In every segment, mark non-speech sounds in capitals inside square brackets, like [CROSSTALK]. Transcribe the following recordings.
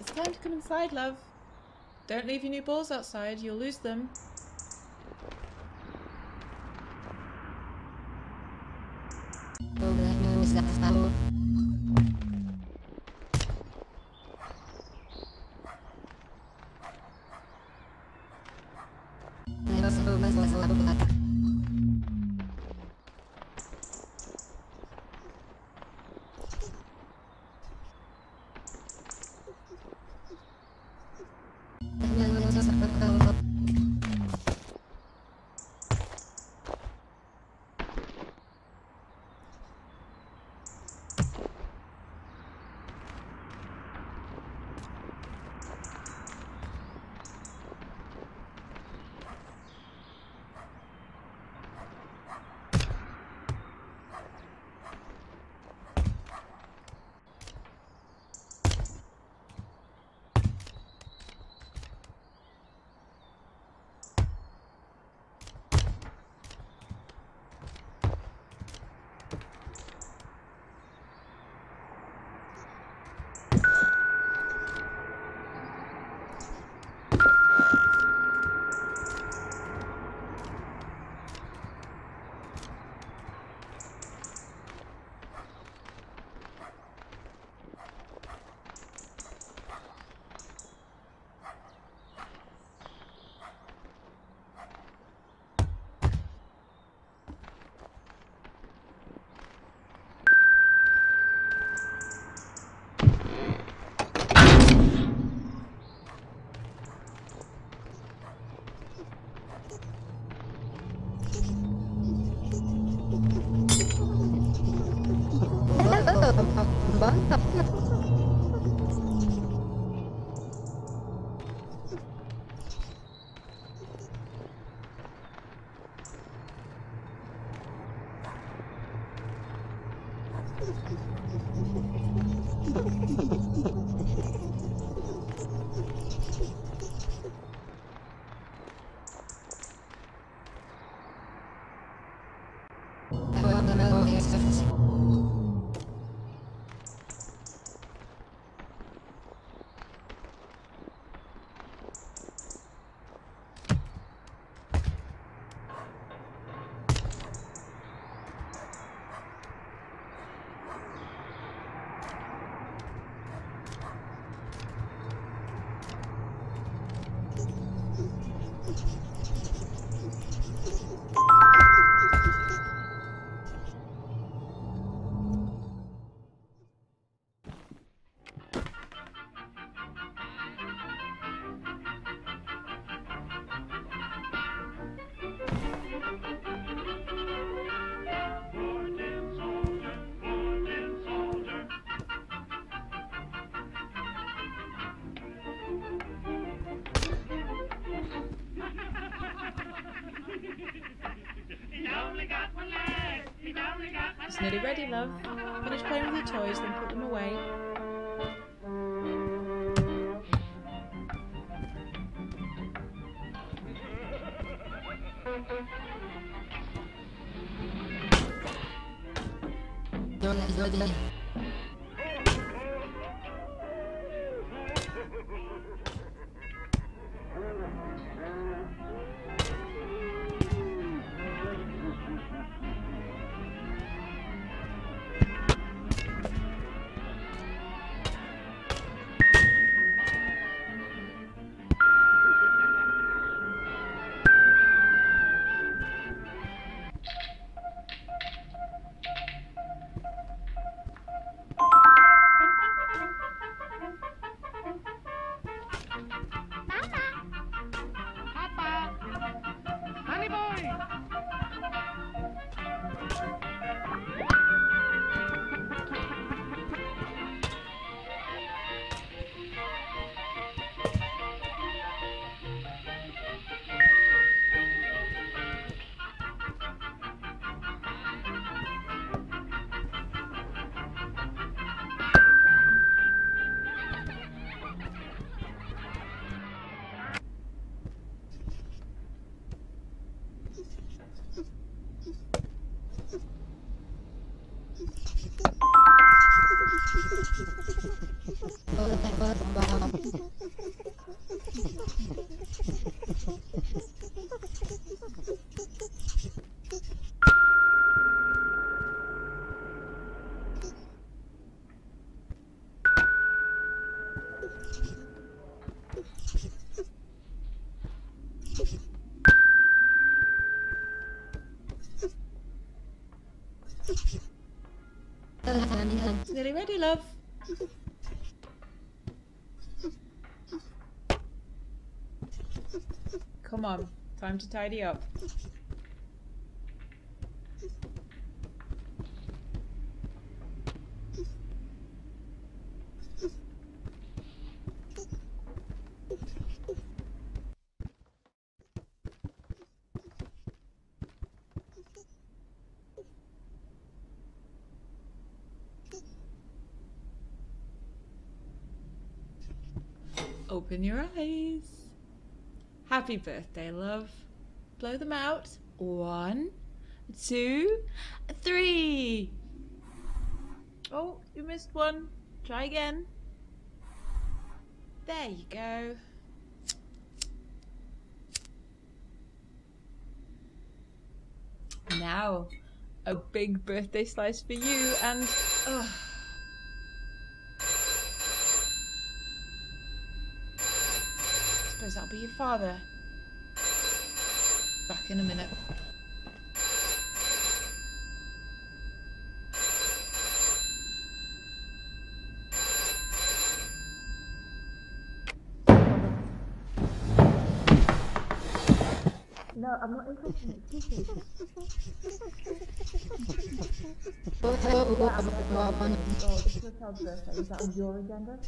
It's time to come inside, love. Don't leave your new balls outside, you'll lose them. It's nearly ready, love. Finish playing with your toys, then put them away. Time to tidy up. Open your eyes. Happy birthday, love. Blow them out. One, two, three. Oh, you missed one. Try again. There you go. Now, a big birthday slice for you and. ugh. Suppose that'll be your father. Back in a minute. No, I'm not interested in excuses. Oh, it's your child's [LAUGHS] birthday. Is that on your agenda?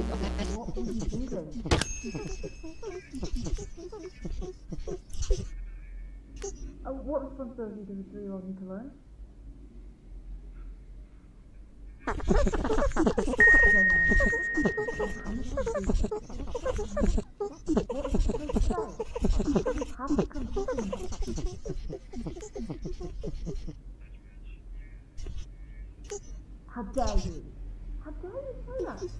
What? Oh, what responsibility does a three-year-old to learn? How dare you? How dare you say that?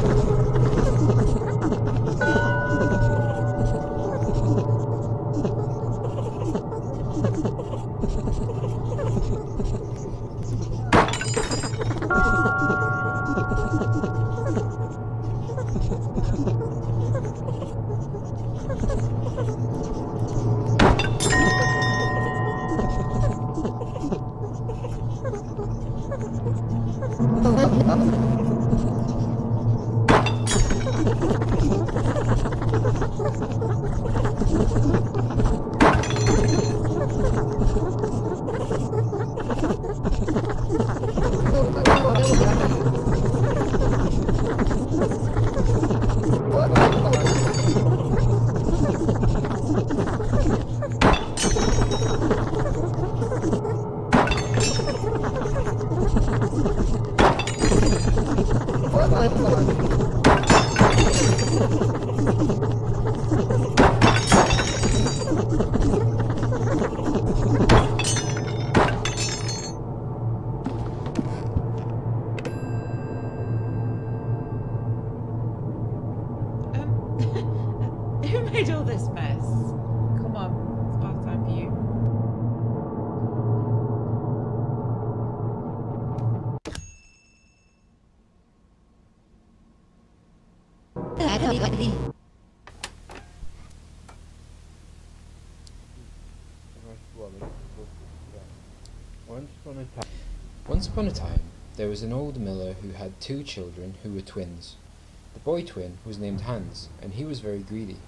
ハハハハ! You. [LAUGHS] Once upon a time. Once upon a time, there was an old miller who had two children who were twins. The boy twin was named Hans, and he was very greedy.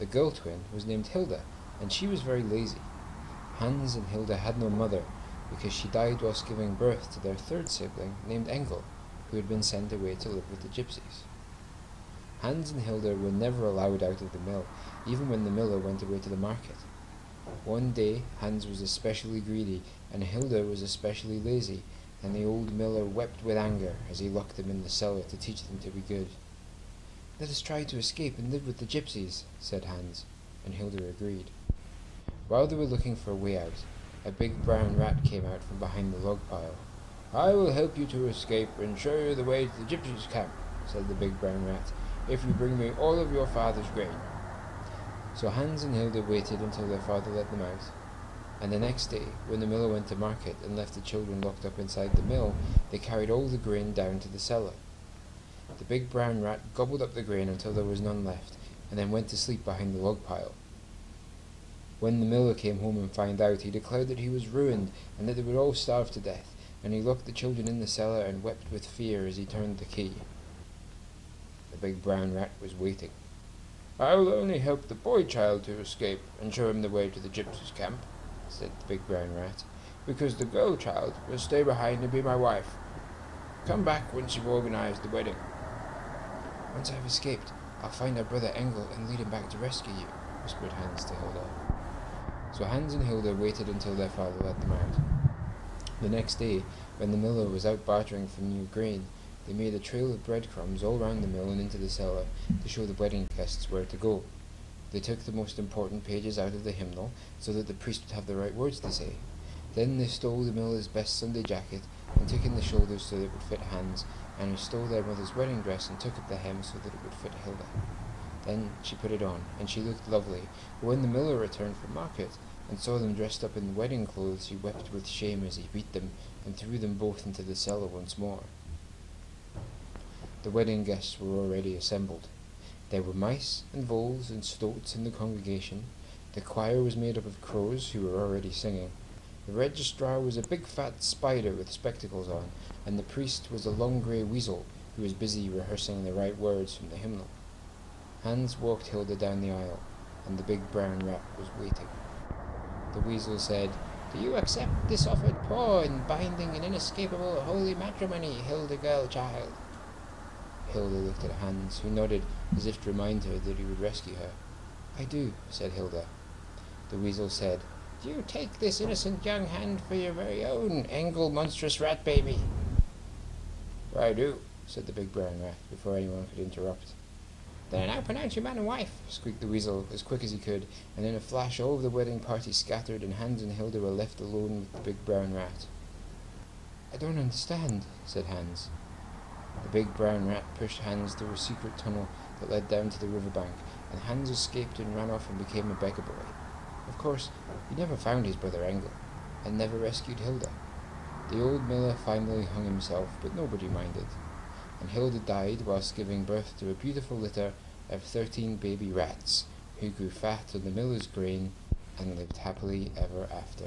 The girl twin was named Hilda, and she was very lazy. Hans and Hilda had no mother, because she died whilst giving birth to their third sibling named Engel, who had been sent away to live with the gypsies. Hans and Hilda were never allowed out of the mill, even when the miller went away to the market. One day Hans was especially greedy, and Hilda was especially lazy, and the old miller wept with anger as he locked them in the cellar to teach them to be good. Let us try to escape and live with the gypsies, said Hans, and Hilda agreed. While they were looking for a way out, a big brown rat came out from behind the log pile. I will help you to escape and show you the way to the gypsies' camp, said the big brown rat, if you bring me all of your father's grain. So Hans and Hilda waited until their father let them out. And the next day, when the miller went to market and left the children locked up inside the mill, they carried all the grain down to the cellar. The big brown rat gobbled up the grain until there was none left, and then went to sleep behind the log pile. When the miller came home and found out, he declared that he was ruined and that they would all starve to death, and he locked the children in the cellar and wept with fear as he turned the key. The big brown rat was waiting. I will only help the boy child to escape and show him the way to the gypsies' camp, said the big brown rat, because the girl child will stay behind and be my wife. Come back once you've organized the wedding. Once I've escaped, I'll find our brother Engel and lead him back to rescue you, whispered Hans to Hilda. So Hans and Hilda waited until their father let them out. The next day, when the miller was out bartering for new grain, they made a trail of breadcrumbs all round the mill and into the cellar to show the wedding guests where to go. They took the most important pages out of the hymnal so that the priest would have the right words to say. Then they stole the miller's best Sunday jacket and took in the shoulders so that it would fit Hans, and stole their mother's wedding dress and took up the hem so that it would fit Hilda. Then she put it on, and she looked lovely. But when the miller returned from market and saw them dressed up in wedding clothes, he wept with shame as he beat them and threw them both into the cellar once more. The wedding guests were already assembled. There were mice and voles and stoats in the congregation. The choir was made up of crows who were already singing. The registrar was a big fat spider with spectacles on, and the priest was a long grey weasel who was busy rehearsing the right words from the hymnal. Hans walked Hilda down the aisle, and the big brown rat was waiting. The weasel said, Do you accept this offered paw in binding and inescapable holy matrimony, Hilda girl child? Hilda looked at Hans, who nodded as if to remind her that he would rescue her. I do, said Hilda. The weasel said, Do you take this innocent young hand for your very own, Engel monstrous rat baby? I do, said the big brown rat, before anyone could interrupt. Then I now pronounce you man and wife, squeaked the weasel as quick as he could, and in a flash all the wedding party scattered and Hans and Hilda were left alone with the big brown rat. I don't understand, said Hans. The big brown rat pushed Hans through a secret tunnel that led down to the riverbank, and Hans escaped and ran off and became a beggar boy. Of course, he never found his brother Engel, and never rescued Hilda. The old miller finally hung himself, but nobody minded, and Hilda died whilst giving birth to a beautiful litter of thirteen baby rats, who grew fat on the miller's grain and lived happily ever after.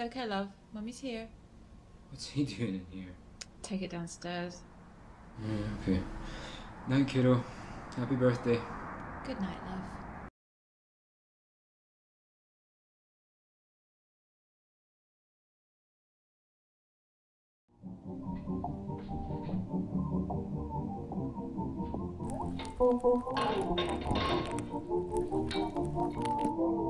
It's okay, love. Mummy's here. What's he [LAUGHS] doing in here? Take it downstairs. Yeah, okay. Night, kiddo. Happy birthday. Good night, love. [LAUGHS]